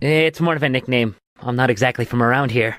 It's more of a nickname. I'm not exactly from around here.